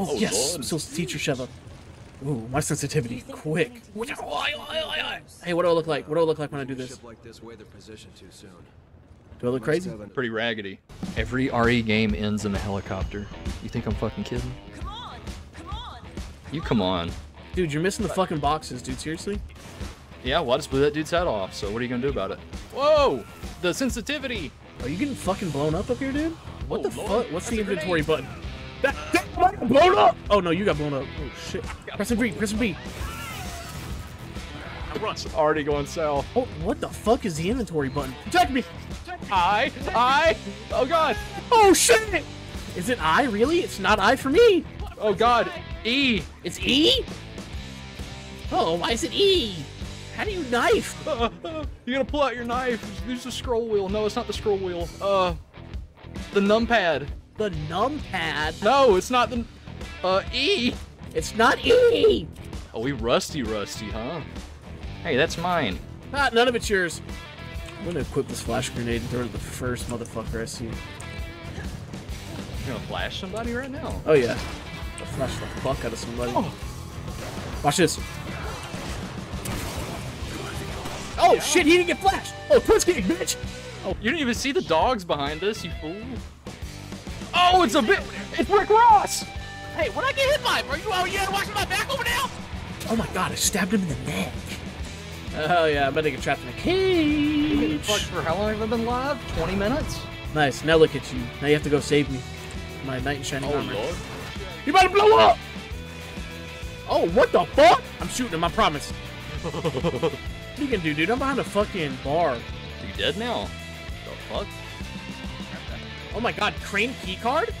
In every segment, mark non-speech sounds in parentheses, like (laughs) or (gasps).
Oh, Oh, yes. Lord. So teacher shove up. Ooh, my sensitivity, quick. Hey, what do I look like? What do I look like when I do this? Like this weigh their position too soon. Do I look crazy? Pretty raggedy. Every RE game ends in a helicopter. You think I'm fucking kidding? Come on! Come on! You come on. Dude, you're missing the fucking boxes, dude. Seriously? Yeah, well, I just blew that dude's head off, so what are you gonna do about it? Whoa! The sensitivity! Are you getting fucking blown up up here, dude? What Oh, the fuck? What's That's the a grenade. inventory button? That, that I got blown up! Oh no, you got blown up. Oh shit. Press and B, press and B. It's already going south. Oh, what the fuck is the inventory button? Protect me! I, I, oh god, Oh shit! Is it I, really? It's not I for me! oh god, E. It's E? Oh, why is it E? How do you knife? Uh, (laughs) uh, you gotta pull out your knife. Use the scroll wheel. No, it's not the scroll wheel. Uh, the numpad. The numpad. No, it's not the, uh, E. It's not E! Oh, we rusty rusty, huh? Hey, that's mine. Ah, none of it's yours. I'm gonna equip this flash grenade and throw it at the first motherfucker I see. You're gonna flash somebody right now. Oh yeah. I'll flash the fuck out of somebody. Oh. Watch this. Oh shit, he didn't get flashed! Oh, Twitch kick, bitch! Oh, you didn't even see the dogs behind us, you fool. Oh, it's a bit. It's Rick Ross. Hey, what I get hit by? Are you oh, out here watching my back over now? Oh my god, I stabbed him in the neck. Oh yeah, I bet they get trapped in a cage. Fuck, for how long have I been live? 20 minutes? Nice, now look at you. Now you have to go save me. My knight in shining Oh, armor. Lord. You about to blow up! Oh, what the fuck? I'm shooting him, I promise. (laughs) what you gonna do, dude? I'm behind a fucking bar. Are you dead now? The fuck? Oh my god, crane keycard?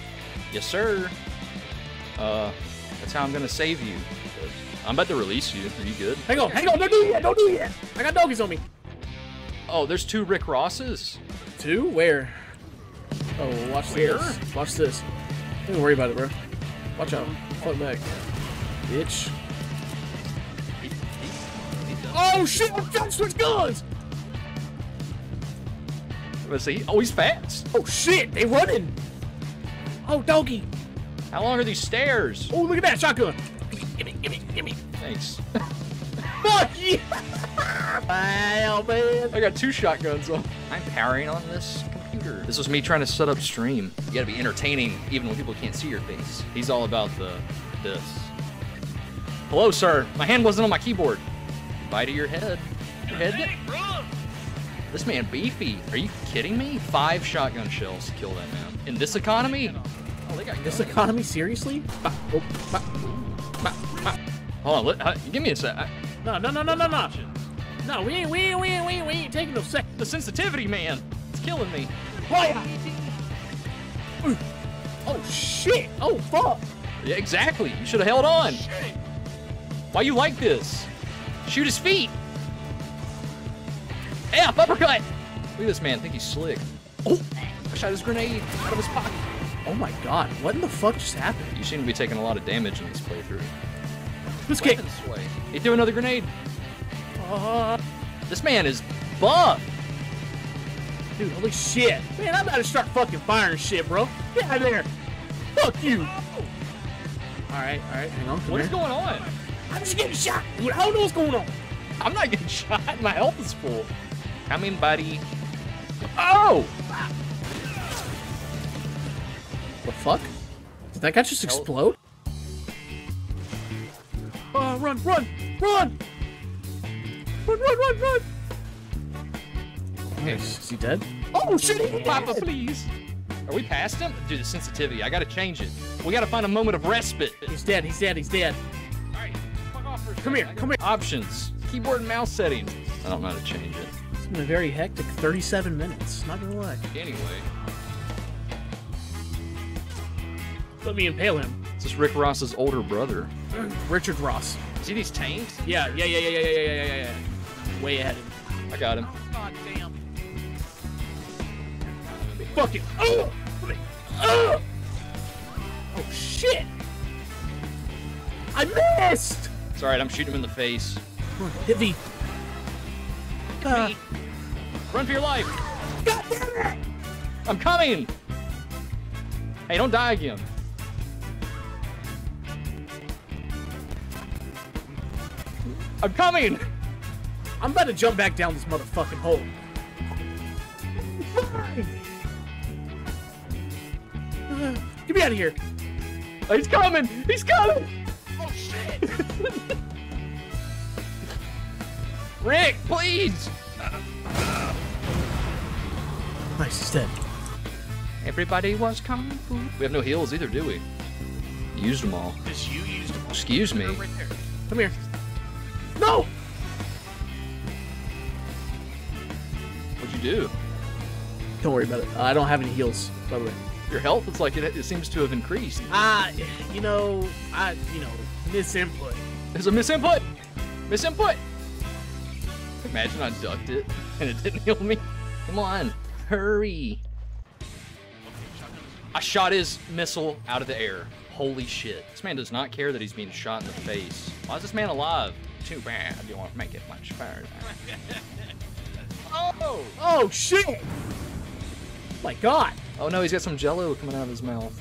Yes, sir. Uh, that's how I'm gonna save you. I'm about to release you. Are you good? Hang on, hang on, don't do it yet, don't do it yet. I got doggies on me. Oh, there's two Rick Rosses. Two? Where? Oh, watch Where? this. Watch this. Don't worry about it, bro. Watch out. Fuck back. Bitch. Oh shit, I'm trying to switch guns! Let's see. Oh, he's fast. Oh shit, they running! Oh, doggy! How long are these stairs? Oh, look at that shotgun! Gimme, gimme, gimme. Thanks. (laughs) Fuck yeah! wow, man. I got two shotguns on. I'm powering on this computer. This was me trying to set up stream. You gotta be entertaining even when people can't see your face. He's all about the this. Hello, sir. My hand wasn't on my keyboard. Bite of your head. Your head. This man beefy. Are you kidding me? Five shotgun shells to kill that man. In this economy? Oh, they got This guns. economy, seriously? Bah, oh, bah. Hold on, let, uh, give me a sec. I- No, no, no, no, no, no. No, we ain't, we ain't, we ain't, we ain't, we ain't taking no sec. The sensitivity, man. It's killing me. Fire! Oh shit! Oh fuck! Yeah, exactly. You should have held on. Why you like this? Shoot his feet. Yeah, uppercut. Look at this man. Think he's slick. Oh, I shot his grenade out of his pocket. Oh my god! What in the fuck just happened? You seem to be taking a lot of damage in this playthrough. This kick. Weapon sway. He threw another grenade. Uh, This man is buff. dude, holy shit! Man, I'm about to start fucking firing shit, bro. Get out of there! Fuck you! All right, all right, hang on. Come What is here. going on? I'm just getting shot. Dude, I don't know what's going on. I'm not getting (laughs) shot. My health is full. Come in, buddy. Oh! The fuck? Did that guy just explode? Uh, run, run, run! Run, run, run, run! Hey, Is he dead? Oh shit! he Papa, please. Are we past him? Dude, the sensitivity. I gotta change it. We gotta find a moment of respite. He's dead. He's dead. He's dead. Alright, fuck off for a Come here, come here. Options. Keyboard and mouse settings. I don't know how to change it. It's been a very hectic 37 minutes. Not gonna lie. Anyway, Let me impale him. it's just Rick Ross's older brother. (clears throat) Richard Ross. See these tanks? Yeah, yeah, yeah, yeah, yeah, yeah, yeah, yeah, yeah, yeah. Way ahead. I got him. God damn. Fuck it. Oh! Oh! Oh shit! I missed! It's alright, I'm shooting him in the face. Come on, hit V. Uh, Run for your life! God damn it! I'm coming! Hey, don't die again. I'm coming! I'm about to jump back down this motherfucking hole. Get me out of here! Oh, he's coming! He's coming! Oh shit! (laughs) Rick, please! Nice, he's dead. Everybody was kung fu. We have no heals either, do we? Used them all. Just you used him. Excuse me. Right. Come here. No! What'd you do? Don't worry about it. Uh, I don't have any heals, by the way. Your health, it's like it, it seems to have increased. Ah, you know, I, you know, misinput. There's a misinput. Misinput. Imagine I ducked it and it didn't (laughs) heal me. Come on, hurry. I shot his missile out of the air. Holy shit. This man does not care that he's being shot in the face. Why is this man alive? Too bad. You want to make it much further. (laughs) oh! Oh shit! My God! Oh no, he's got some jello coming out of his mouth.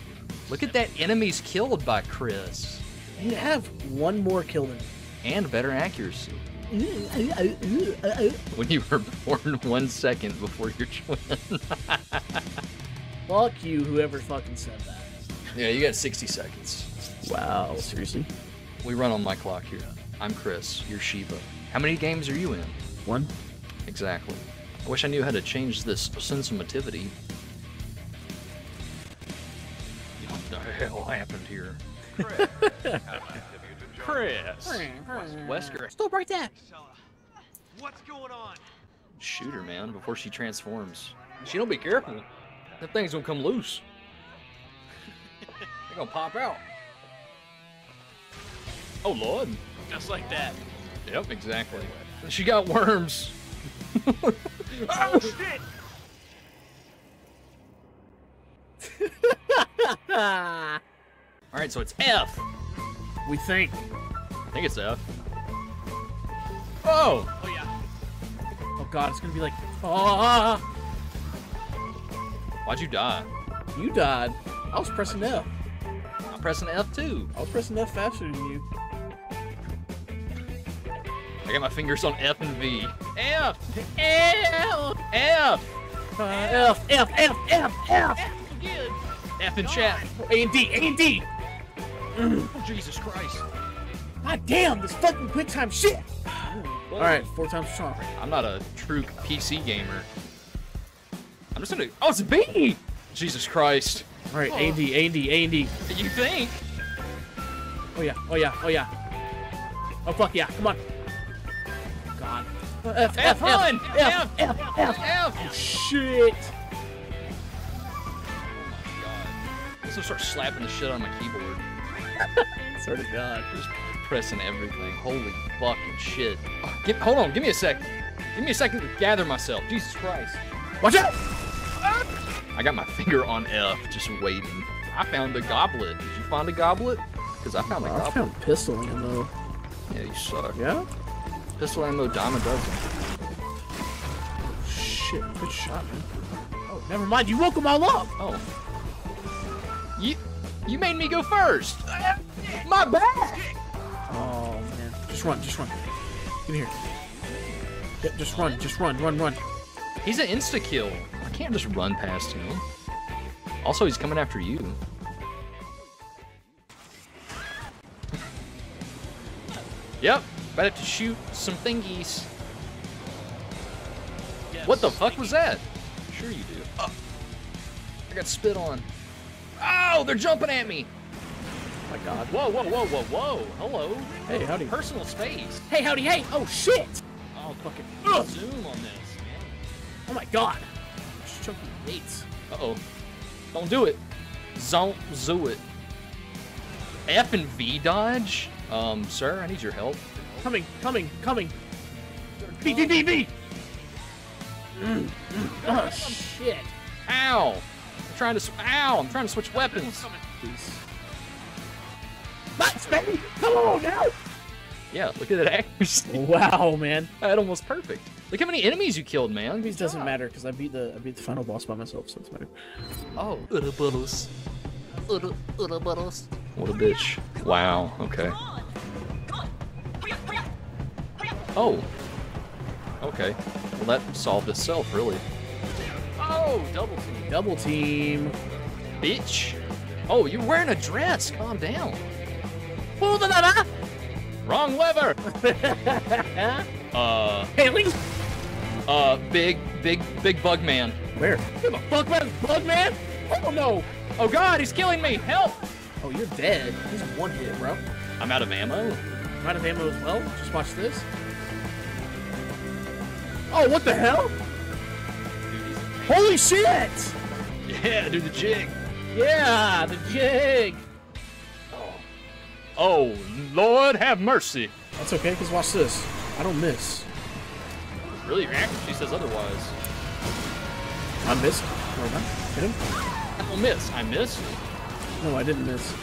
Look at that enemies killed by Chris. You have one more kill than me. And better accuracy. (laughs) When you were born one second before your twin. (laughs) Fuck you, whoever fucking said that. yeah, you got 60 seconds. Wow, seriously? We run on my clock here. I'm Chris, you're Sheva. How many games are you in? One? Exactly. I wish I knew how to change this sensitivity. What the hell happened here? (laughs) Chris! Wesker. Stop right there! What's going on? Shoot her, man, before she transforms. She don't be careful. That thing's gonna come loose. They're gonna pop out. Oh, Lord. Just like that. Yep, exactly. She got worms. (laughs) Oh (laughs) shit! Alright, so it's F. we think. I think it's F. Oh! Oh yeah. Oh god, it's gonna be like, oh, Why'd you die? you died. I was pressing F. I'm pressing F too. I was pressing F faster than you. I got my fingers on F and V. F! F! F! Uh, F, F, F, F, F. F in chat. A and D, A and D. (clears throat) Jesus Christ. God damn, this fucking quick time shit. All right, four times strong. I'm not a true PC gamer. I'm just gonna. Oh, it's B! Jesus Christ. All right, A and D, A and D, A. You think? Oh yeah, oh yeah, oh yeah. Oh fuck yeah, come on. God. Uh, F, F, run! F, F, F, F. F! Shit. I'm gonna start slapping the shit on my keyboard. (laughs) Swear to God. Just pressing everything. Holy fucking shit. Oh, give, hold on, give me a second. Give me a second to gather myself. Jesus Christ. Watch out! I got my finger on F, just waiting. I found a goblet. Did you find a goblet? Because I found a I goblet. found pistol ammo. Yeah, you suck. Yeah? Pistol ammo, dime a dozen. Shit, good shot, man. Oh, never mind. You woke them all up. Oh. You, made me go first. My bad. Oh man, just run, just run. In here. Yep, just run, just run, run, run. He's an insta kill. I can't just run past him. Also, he's coming after you. Yep, about to shoot some thingies. What the fuck was that? Sure you do. Oh, I got spit on. Oh, they're jumping at me. Oh my God. Whoa, whoa, whoa, whoa, whoa. Hello. Hey, howdy. Personal space. Hey, howdy, hey. Oh shit. Oh, Fucking. Ugh. Ugh. Zoom on this, man. Oh my God. Just chunky weights. Uh-oh. Don't do it. Don't do it. F and V dodge? Um, sir, I need your help. Coming, coming, coming. B, B, B, B. Mm, mm. Oh shit. Ow! I'm trying to. sw- Ow! I'm trying to switch weapons. Please. Nice, baby. Come on now. Yeah, look at that accuracy. Wow, man. That almost perfect. Look how many enemies you killed, man. These doesn't matter because I beat the I beat the final boss by myself, so it's matter. Oh, Urubuttles. Urubuttles. What a bitch. Wow, okay. Oh. Okay. Well, that solved itself, really. Oh, double team. Double team. Bitch. Oh, you're wearing a dress. Calm down. Pull the lever. Wrong lever. (laughs) uh, Haley. uh, big, big, big bug man. Where? Who the fuck man? Bug man? Oh no. Oh God, he's killing me. Help. Oh, you're dead. He's one hit, bro. I'm out of ammo. I'm out of ammo as well. Just watch this. Oh, what the hell? Holy shit! Yeah, do the jig. Yeah, the jig. Oh, oh Lord have mercy. That's okay, because watch this. I don't miss. Really, your accuracy says otherwise. I missed. No, I hit him. I don't miss. I miss. No, I didn't miss.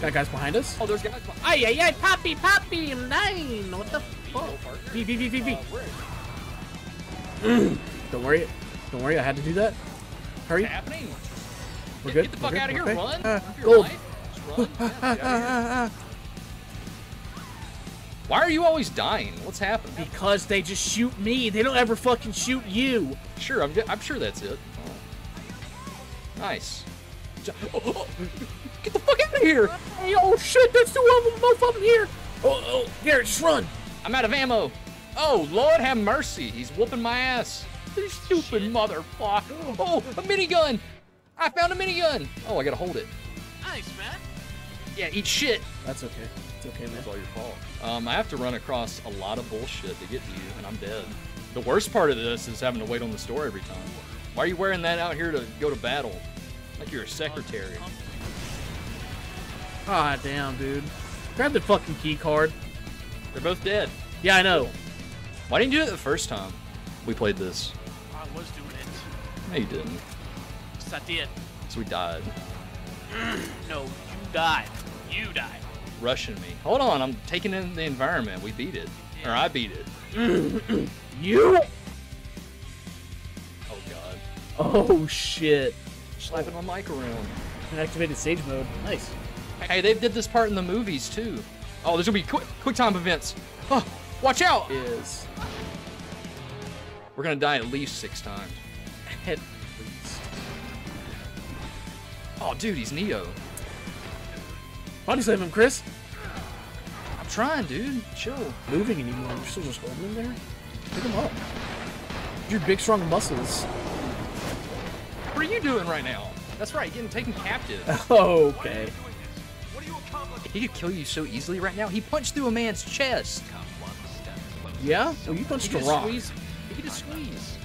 Got guys behind us? Oh, there's guys. Ay, ay, ay, poppy, poppy, nine. What the fuck? V, V, V, V, V. Uh, (clears throat) Don't worry. Don't worry, I had to do that. Hurry. What's happening? We're good. Uh, get the fuck out of here. okay. Run. Your gold. run. Yeah, get out of here. Why are you always dying? What's happening? because they just shoot me. They don't ever fucking shoot you. Sure, I'm, I'm sure that's it. Oh. Nice. Oh, oh, (gasps) Get the fuck out of here! Hey, oh shit, there's two of them, both of them here. Oh, oh, here, just run. I'm out of ammo. Oh, Lord have mercy. He's whooping my ass. You stupid motherfucker. Oh, a minigun. I found a minigun. Oh, I gotta hold it. Nice, man. Yeah, eat shit. That's okay. It's okay, man. It's all your fault. Um, I have to run across a lot of bullshit to get to you, and I'm dead. The worst part of this is having to wait on the store every time. Why are you wearing that out here to go to battle? Like you're a secretary. Ah, damn, dude. Grab the fucking key card. They're both dead. Yeah, I know. Why didn't you do it the first time we played this? No, you didn't. Yes, I did. So we died. (clears throat) No, you died. You died. Rushing me. Hold on, I'm taking in the environment. We beat it. Or I beat it. (clears throat) You? Oh god. Oh shit. Slapping my mic around. Activated sage mode. Nice. Hey, they did this part in the movies too. Oh, there's gonna be quick, quick time events. Oh, watch out! Is We're gonna die at least six times. At least. Oh, dude, he's Neo. Body slam him, Chris. I'm trying, dude. Chill. Moving anymore. You're still just holding him there. Pick him up. Your big strong muscles. What are you doing right now? That's right, getting taken captive. (laughs) Okay. What are you accomplishing? he could kill you so easily right now. He punched through a man's chest. Yeah? Oh, you punched He a rock. squeeze. He could just squeeze.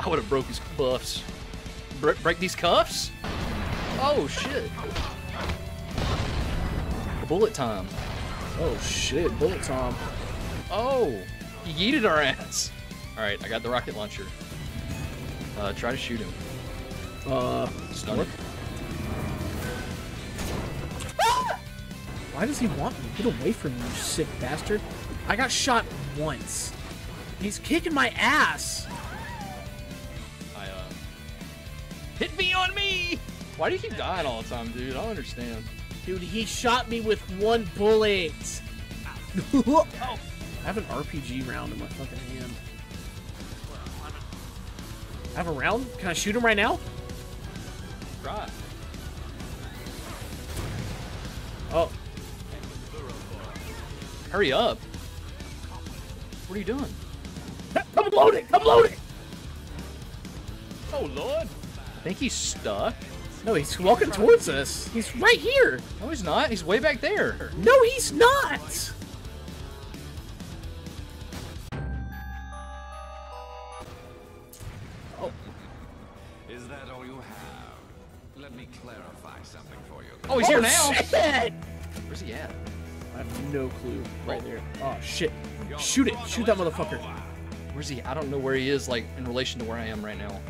I would have broke his cuffs. Bre- break these cuffs? Oh shit! Bullet time. Oh shit, bullet time. Oh, he yeeted our ass. All right, I got the rocket launcher. Uh, try to shoot him. Uh, Stun him. Why does he want me? Get away from me, you sick bastard. I got shot once. He's kicking my ass. Hit me on me! Why do you keep dying all the time, dude? I don't understand. Dude, he shot me with one bullet. (laughs) Oh, I have an RPG round in my fucking hand. I have a round? Can I shoot him right now? Right. Oh, Hurry up. What are you doing? come load it! Come load it! Oh lord. I think he's stuck. No, he's walking towards us. He's right here. No, he's not. He's way back there. No, he's not. Oh, Is that all you have? Let me clarify something for you. Oh, he's here Oh, now. Shit! Where's he at? I have no clue. Right there. Oh shit! Shoot it! Shoot that motherfucker! Where's he? I don't know where he is, like in relation to where I am right now.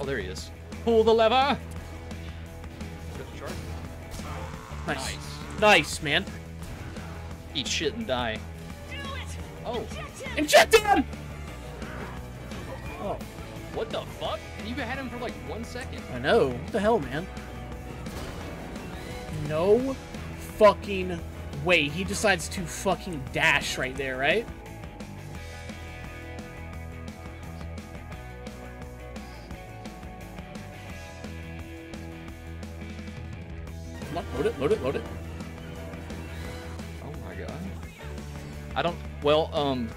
Oh, there he is. Pull the lever. Nice. Nice, man. Eat shit and die. Oh, Inject him! Oh, what the fuck? You had him for like one second. I know. What the hell, man? No fucking way. he decides to fucking dash right there, right? Well, um.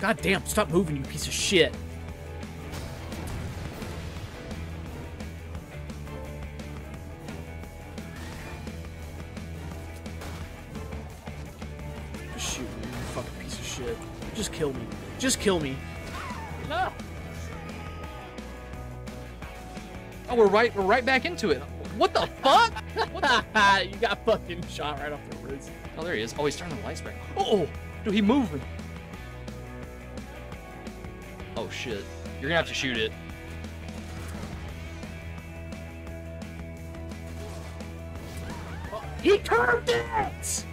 God damn, stop moving, you piece of shit. Just shoot me, you fucking piece of shit. Just kill me. Just kill me. No! Oh, we're right. We're right back into it. What the fuck? What the? fuck? you got fucking shot right off the Oh, there he is. Oh, he's turning the lights back. Oh, dude, he moving. Oh shit. You're gonna have to shoot it. He curved it!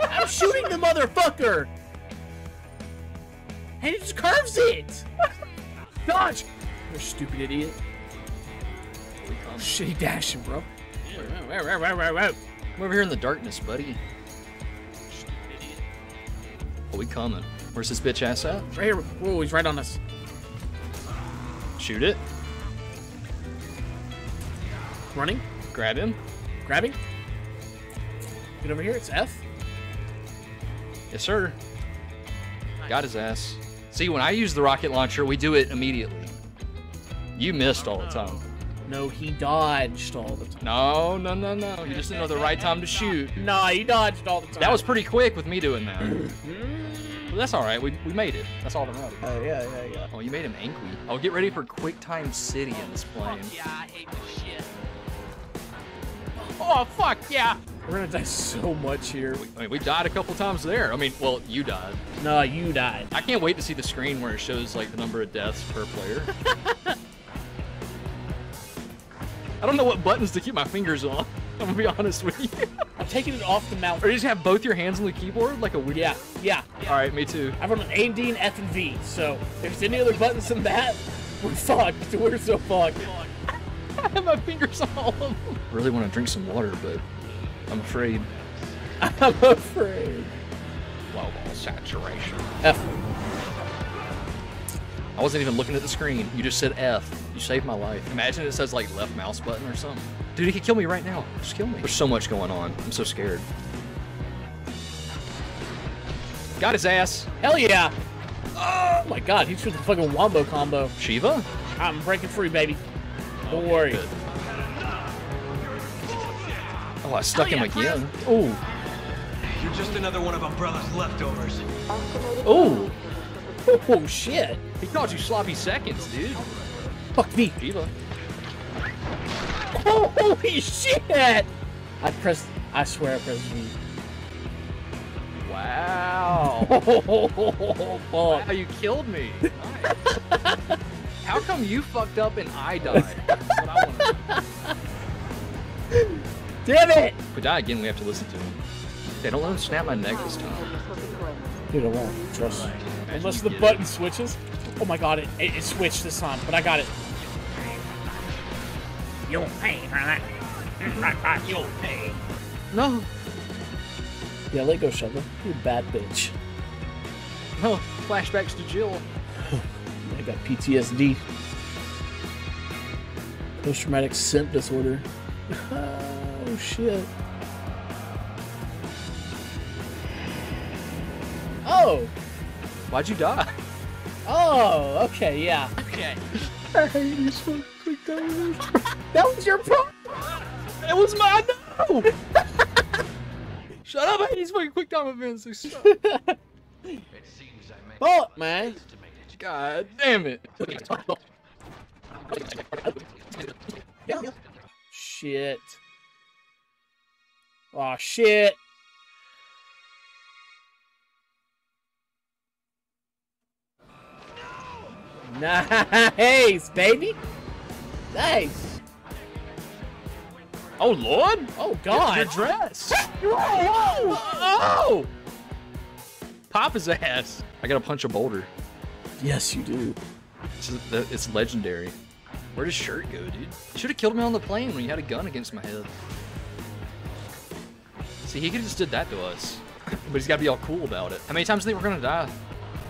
I'm shooting the motherfucker! And he just curves it! Dodge! You're stupid idiot. Shit, he dashing, bro. I'm over here in the darkness, buddy. Oh, we coming. Where's this bitch ass at? Right here. Whoa, he's right on us. Shoot it. Running. Grab him. Grabbing. Get over here. It's F. Yes, sir. Got his ass. See, when I use the rocket launcher, we do it immediately. You missed all the time. No, he dodged all the time. No, no, no, no. You just didn't know the right time to shoot. Nah, he dodged all the time. That was pretty quick with me doing that. But that's all right. We, we made it. That's all that matters. Oh, yeah, yeah, yeah. Oh, you made him angry. Oh, get ready for Quick Time City in this plane. Fuck yeah, I hate this shit. Oh, fuck yeah. We're gonna die so much here. I mean, we died a couple times there. I mean, well, you died. No, you died. I can't wait to see the screen where it shows like the number of deaths per player. (laughs) I don't know what buttons to keep my fingers on. (laughs) I'm gonna be honest with you. (laughs) I'm taking it off the mouse. or you just have both your hands on the keyboard like a weird. Yeah, yeah. All right, me too. I've run an A and F and V, so if there's any other buttons than that, we're fucked. (laughs) We're so fucked. I have my fingers on all of them. Really want to drink some water, but I'm afraid. I'm afraid. Low ball saturation. F. I wasn't even looking at the screen. You just said F. You saved my life. Imagine it says like left mouse button or something. Dude, he could kill me right now. Just kill me. There's so much going on. I'm so scared. Got his ass. Hell yeah. Oh my god, he threw the fucking wombo combo. Sheva? I'm breaking free, baby. Don't worry. Good. Oh, I stuck Hell him yeah, again. Oh, You're just another one of Umbrella's leftovers. oh. Oh shit. He called you sloppy seconds, dude. Fuck me. Oh, holy shit. I pressed, I swear I pressed V. Wow. (laughs) Oh, wow, you killed me. (laughs) Nice. How come you fucked up and I died? I want to know. Damn it. If we die again, we have to listen to him. They don't let him snap my neck this time. Dude, I won't. Trust me. Unless the button switches. Oh my god, it, it, it switched this time, but I got it. You'll pay for that. Mm, you'll pay. No. Yeah, let go, Shovel. You bad bitch. No. Flashbacks to Jill. (laughs) I got PTSD. Post traumatic scent disorder. (laughs) oh shit. Oh! Why'd you die? Oh, okay, yeah. Okay. (laughs) that was your problem. It was my no. (laughs) Shut up! I hate fucking quick time events. They suck. It seems I made Fuck, man. God damn it. Shit. Oh shit. Nice, baby. Nice. Oh lord! Oh god. Your dress. (laughs) Whoa, whoa. Oh! Pop his ass. I gotta punch a boulder. Yes, you do. It's, it's legendary. Where'd his shirt go, dude? Should have killed me on the plane when he had a gun against my head. See, he could have just did that to us. (laughs) but he's gotta be all cool about it. How many times do you think we're gonna die?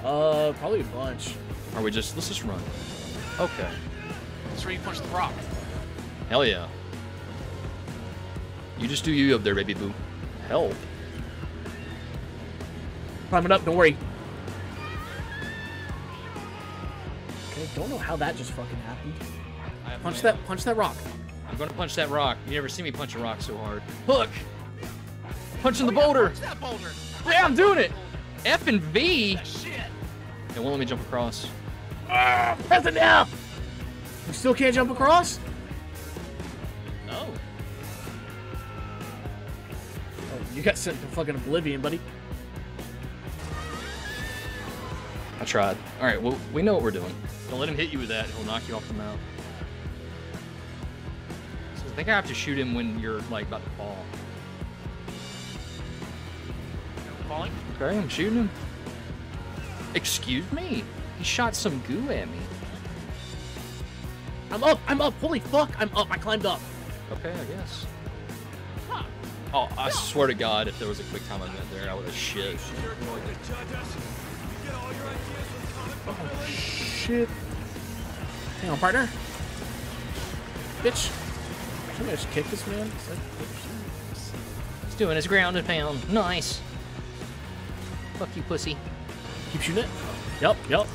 Uh, probably a bunch. Or we just, let's just run. Okay. That's where you punch the rock. Hell yeah. You just do you up there, baby boo. Help. Climbing up, don't worry. Okay, don't know how that just fucking happened. I have Punch that, punch that rock. I'm gonna punch that rock. You never see me punch a rock so hard. Look! Punching the oh, boulder! Punch that boulder. Yeah, I'm doing it! F and V! Shit. It won't let me jump across. Ah, press it now! You still can't jump across? No. Oh, you got sent to fucking oblivion, buddy. I tried. Alright, well, we know what we're doing. Don't let him hit you with that. He'll knock you off the mount. So I think I have to shoot him when you're, like, about to fall. Falling. Okay, I'm shooting him. Excuse me? He shot some goo at me. I'm up, I'm up, holy fuck, I'm up, I climbed up. Okay, I guess. Oh, I swear to God, if there was a quick time event there, I would have shit. Oh, shit. Hang on, partner. Bitch. Should I just kick this man? He's doing his ground and pound. Nice. Fuck you, pussy. Keep shooting it. Yup, yep.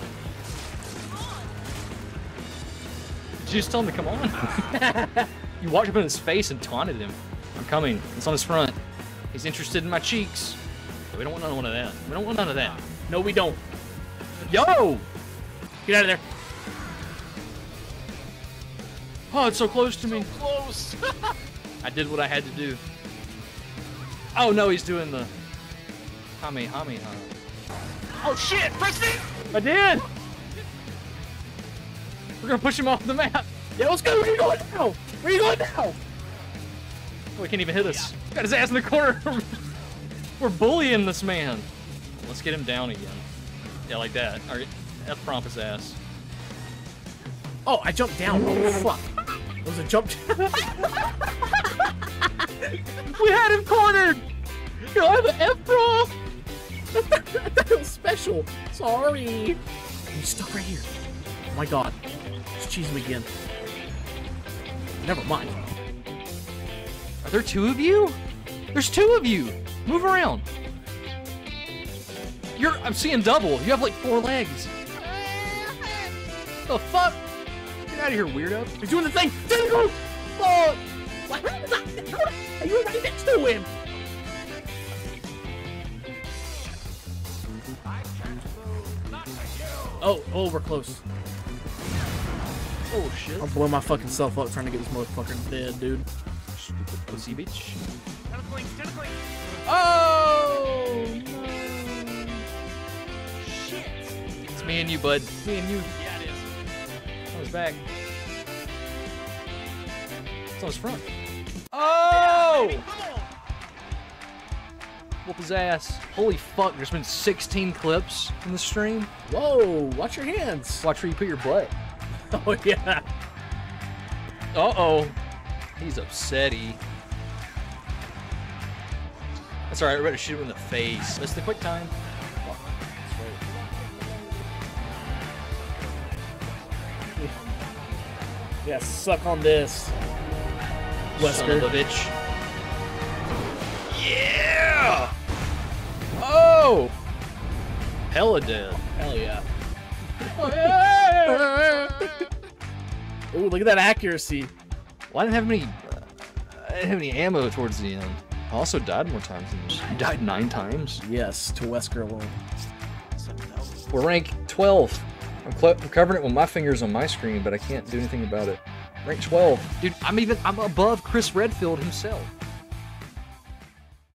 Did you just tell him to come on? (laughs) you walked up in his face and taunted him. I'm coming. It's on his front. He's interested in my cheeks. We don't want none of that. We don't want none of that. No, we don't. Yo! Get out of there. Oh, it's so close to me. Close. (laughs) I did what I had to do. Oh no, he's doing the Hame Hame Hame. oh shit. Press. I did! We're gonna push him off the map. Yeah, let's go. Where are you going now? Where are you going now? Oh, he can't even hit us. Got his ass in the corner. (laughs) We're bullying this man. Let's get him down again. Yeah, like that. All right, F prompt his ass. Oh, I jumped down. Oh, fuck. It was a jump. (laughs) We had him cornered. Yo, I have an F prompt. I thought it was special. Sorry. He's stuck right here. Oh my god. Just cheese him again. Never mind. Are there two of you? There's two of you. Move around. You're. I'm seeing double. You have like four legs. The fuck? Get out of here, weirdo. He's doing the thing. Oh! Are you right next to him? Oh, oh, we're close. Oh shit. I'll blow my fucking self up trying to get this motherfucker dead, dude. Stupid pussy bitch. Tentacling. Tentacling. Oh Shit. It's me and you, bud. Me and you. Yeah, it is. On his back. It's on his front. Oh! Come on. Whoop his ass. Holy fuck, there's been 16 clips in the stream. Whoa, watch your hands. Watch where you put your butt. (laughs) Oh, yeah. Uh-oh. He's upsetty. That's alright, we're about to shoot him in the face. That's the quick time. Yeah, suck on this. Son of a bitch. Oh! Hella dead. Hell yeah. Oh, yeah! (laughs) Ooh, look at that accuracy. Well, I didn't have any. Uh, I didn't have any ammo towards the end. I also died more times than this. You died nine times. Yes, to Wesker alone. We're rank 12. I'm, cl- I'm covering it with my fingers on my screen, but I can't do anything about it. Rank 12, dude. I'm even. I'm above Chris Redfield himself.